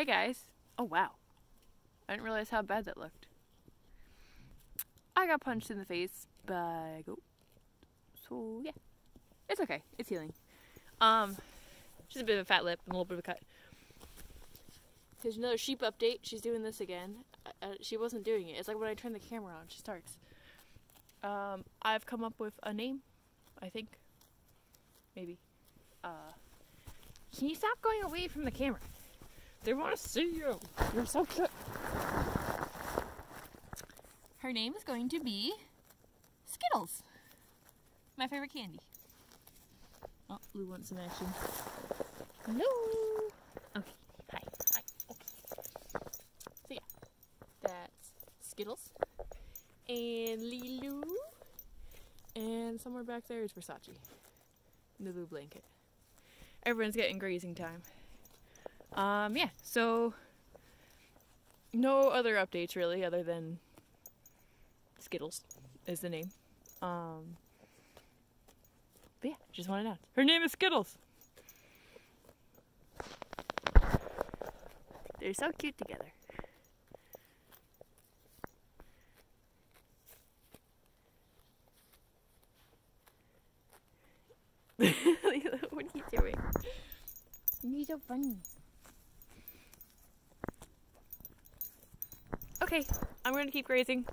Hey guys. Oh wow. I didn't realize how bad that looked. I got punched in the face by. So yeah. It's okay. It's healing. Um just a bit of a fat lip and a little bit of a cut. There's another sheep update. She's doing this again. Uh, she wasn't doing it. It's like when I turn the camera on, she starts. Um, I've come up with a name, I think. Maybe. Uh, can you stop going away from the camera? They want to see you. You're so cute. Her name is going to be Skittles. My favorite candy. Oh, Lou wants some action. Hello. Okay. Hi. Hi. Okay. So yeah, that's Skittles and Lilu, and somewhere back there is Versace. The blue blanket. Everyone's getting grazing time. Um, yeah, so no other updates really, other than Skittles is the name. Um, but yeah, just wanted to announce. Her name is Skittles. They're so cute together. what are you doing? You're so funny. Okay, I'm gonna keep grazing.